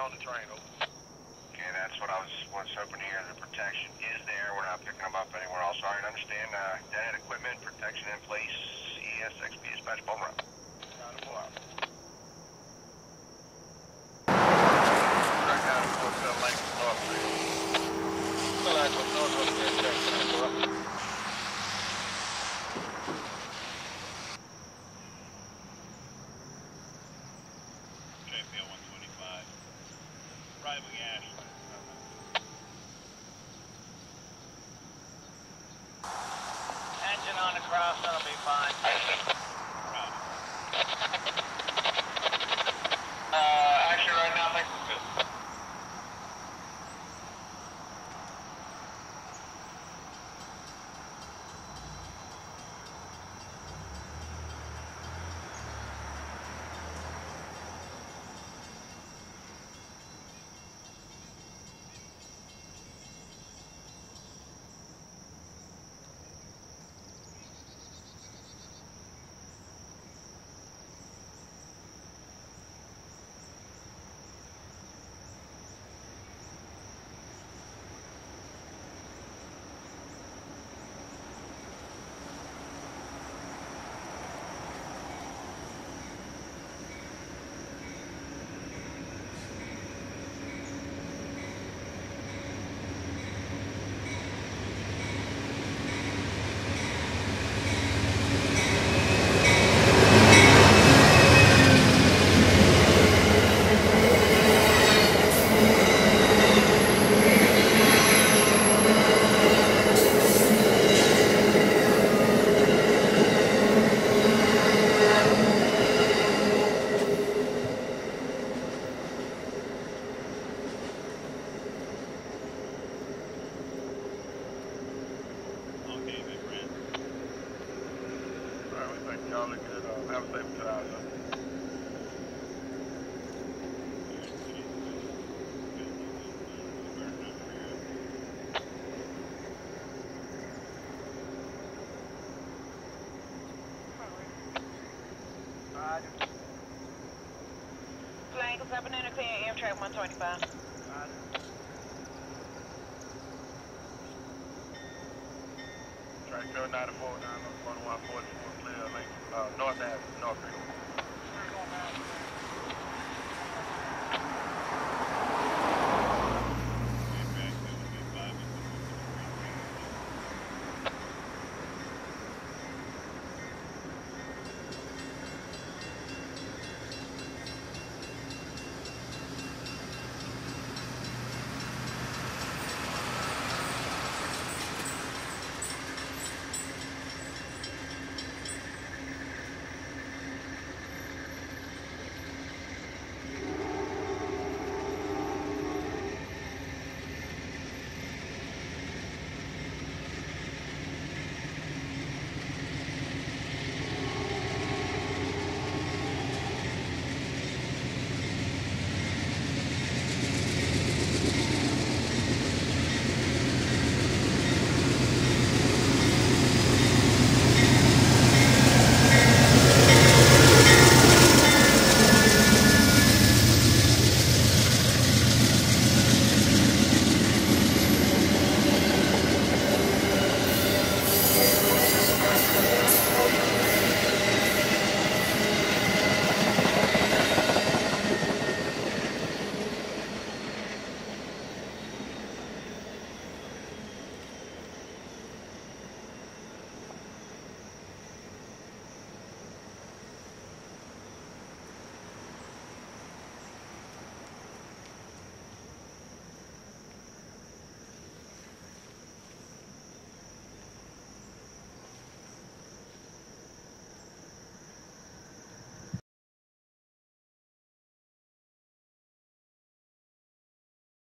on the train. Okay, that's what I was, was hoping to hear. The protection is there. We're not picking them up anywhere else. All right, understand. Uh, dead equipment, protection in place. ESXP dispatch, bomb run. Down the block. Right down to Fort Bell Lake, North Street. Feel like we're north of the intersection, bro. JPL 125. Driving Ashland. Engine on the cross, that'll be fine. Plane seven in a clear, Amtrak 125. Track 94, 941, 44, clear, uh, North Ave, North Freeway.